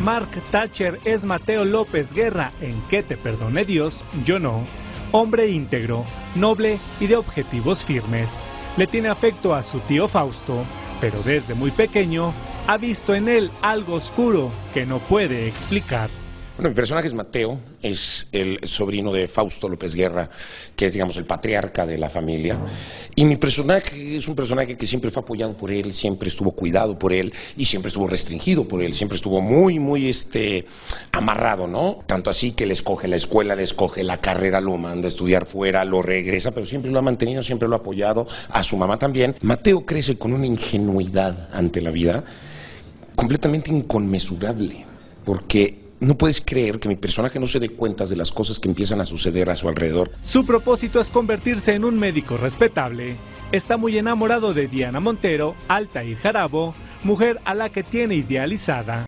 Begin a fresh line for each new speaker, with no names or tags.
Mark Thatcher es Mateo López Guerra en Que te perdone Dios, yo no. Hombre íntegro, noble y de objetivos firmes. Le tiene afecto a su tío Fausto, pero desde muy pequeño ha visto en él algo oscuro que no puede explicar.
Bueno, mi personaje es Mateo, es el sobrino de Fausto López Guerra, que es, digamos, el patriarca de la familia. Y mi personaje es un personaje que siempre fue apoyado por él, siempre estuvo cuidado por él y siempre estuvo restringido por él, siempre estuvo muy, muy este, amarrado, ¿no? Tanto así que le escoge la escuela, le escoge la carrera, lo manda a estudiar fuera, lo regresa, pero siempre lo ha mantenido, siempre lo ha apoyado, a su mamá también. Mateo crece con una ingenuidad ante la vida completamente inconmensurable, porque no puedes creer que mi personaje no se dé cuenta de las cosas que empiezan a suceder a su alrededor.
Su propósito es convertirse en un médico respetable. Está muy enamorado de Diana Montero, Altair Jarabo, mujer a la que tiene idealizada.